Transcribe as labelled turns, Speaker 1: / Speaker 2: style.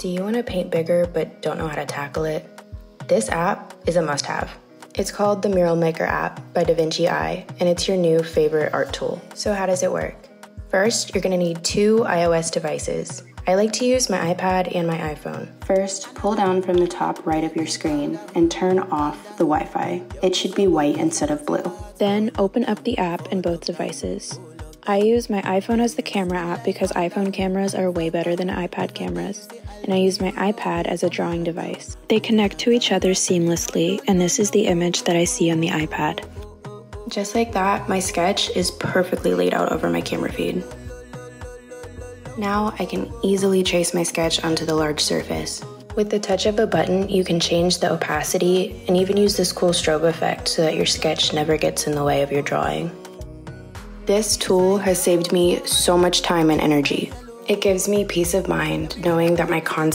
Speaker 1: Do you want to paint bigger but don't know how to tackle it? This app is a must have. It's called the Mural Maker app by DaVinci Eye, and it's your new favorite art tool. So, how does it work? First, you're going to need two iOS devices. I like to use my iPad and my iPhone. First, pull down from the top right of your screen and turn off the Wi Fi. It should be white instead of blue. Then, open up the app in both devices. I use my iPhone as the camera app because iPhone cameras are way better than iPad cameras, and I use my iPad as a drawing device. They connect to each other seamlessly, and this is the image that I see on the iPad. Just like that, my sketch is perfectly laid out over my camera feed. Now I can easily trace my sketch onto the large surface. With the touch of a button, you can change the opacity and even use this cool strobe effect so that your sketch never gets in the way of your drawing. This tool has saved me so much time and energy. It gives me peace of mind knowing that my concept